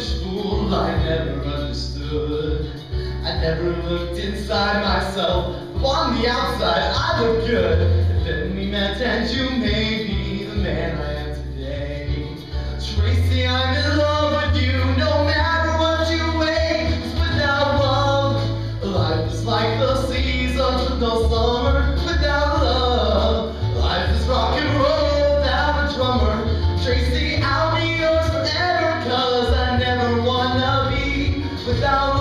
selfish fool I never understood. I never looked inside myself. On the outside, I look good. Then we met, and you made me the man I am today. Tracy, I'm in love with you, no matter what you weigh. Cause without love, life is like the seasons of the summer. without